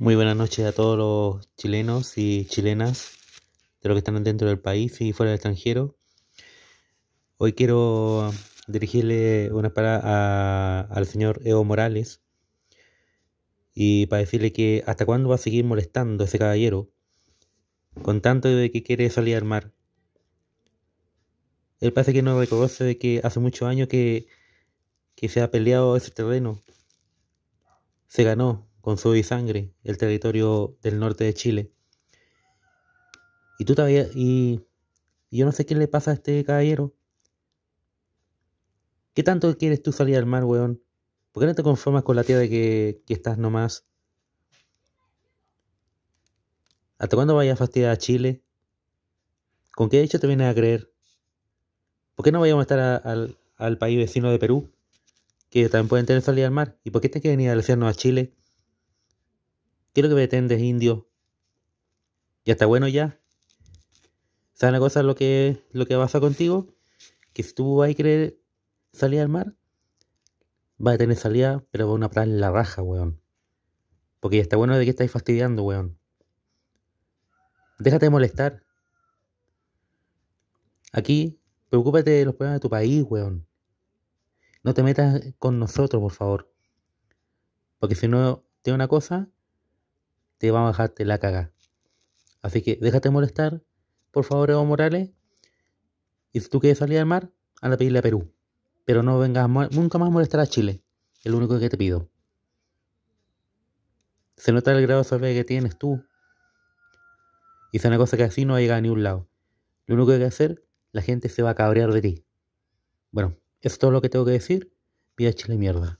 Muy buenas noches a todos los chilenos y chilenas de los que están dentro del país y fuera del extranjero. Hoy quiero dirigirle una palabra al señor Evo Morales y para decirle que hasta cuándo va a seguir molestando a ese caballero con tanto de que quiere salir al mar. Él parece que no reconoce de que hace muchos años que, que se ha peleado ese terreno. Se ganó con su y sangre el territorio del norte de Chile. Y tú todavía, y, yo no sé qué le pasa a este caballero. ¿Qué tanto quieres tú salir al mar, weón? ¿Por qué no te conformas con la tierra que, que estás nomás? ¿Hasta cuándo vayas a fastidiar a Chile? ¿Con qué hecho te vienes a creer? ¿Por qué no vayamos a estar al, al, país vecino de Perú? Que también pueden tener salida al mar. ¿Y por qué te que venir a a Chile? ¿Qué es lo que indio? ¿Ya está bueno ya? ¿Sabes una cosa lo que, lo que pasa contigo? Que si tú vas a querer salir al mar, vas a tener salida, pero va a una en la raja, weón. Porque ya está bueno de que estáis fastidiando, weón. Déjate de molestar. Aquí, preocúpate de los problemas de tu país, weón. No te metas con nosotros, por favor. Porque si no, tiene una cosa, te va a bajarte la caga. Así que déjate molestar, por favor, Evo Morales. Y si tú quieres salir al mar, anda a pedirle a Perú. Pero no vengas nunca más a molestar a Chile. Es lo único que te pido. Se nota el grado de soberbia que tienes tú. Y es una cosa que así no llega a ningún lado. Lo único que hay que hacer, la gente se va a cabrear de ti. Bueno, eso es todo lo que tengo que decir. Vida Chile mierda.